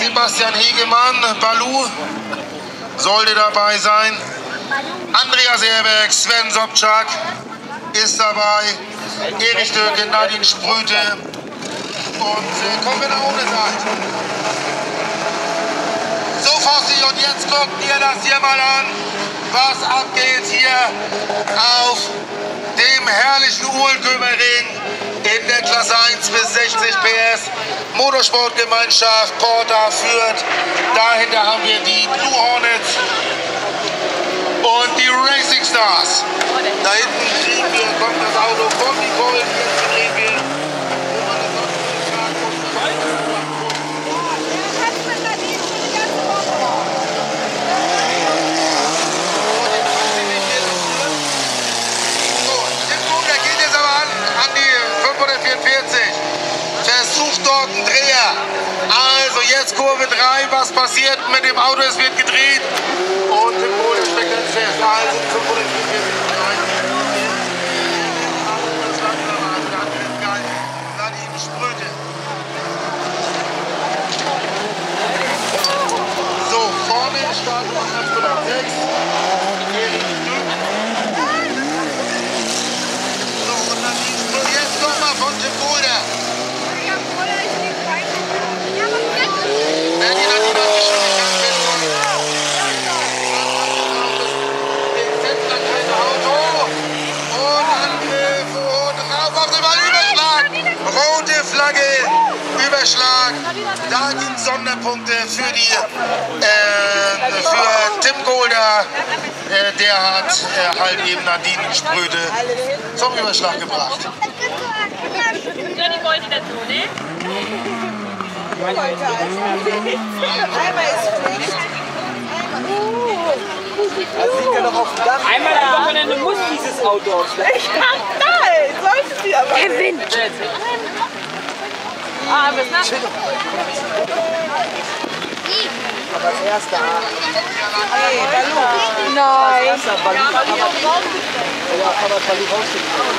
Sebastian Hegemann, Balu sollte dabei sein. Andreas Erberg, Sven Sobczak ist dabei. Erich Dürke, Nadine Sprüte. Und äh, kommen wir nach ohne seid. So, Fossi, und jetzt guckt ihr das hier mal an, was abgeht hier auf dem herrlichen Uhlenkömerring in der Klasse 1 bis 60 PS. Motorsportgemeinschaft Porta führt. Dahinter haben wir die Blue Hornets und die Racing Stars. Da hinten kriegen wir, kommt das Auto von Nicole, jetzt drehen wir. wo man das sonst nicht sagt, und das So, den Bunker geht jetzt aber an, an die 544. Versucht dort. Also jetzt Kurve 3, was passiert mit dem Auto? Es wird gedreht und im Boden steckt es fest. Also die 544. Nadine Spröte. So, vorne Startnummer 806. Erich Dück. So, und Nadine Spröte. Jetzt nochmal von Tim Boulder. Wer die Nadine hat Geschwindigkeit Den Fenster kein Auto. Und Angriff und rauf auf den Ball. Überschlag. Rote Flagge. Überschlag. Da gibt es Sonderpunkte für die äh, für Tim Golder. Äh, der hat äh, halt eben Nadine Spröde zum Überschlag gebracht. Ne? Einmal ist Pflicht. Also liegt ja noch auf dem Dach. Einmal am Wochenende muss dieses Auto aufschlagen. Ich hab nein, sollten Sie aber. Kevin! Ah, was nach? Aber als erster. Hey, Balu. Nein. Erster Balu. Ja, kann man Balu rausnehmen.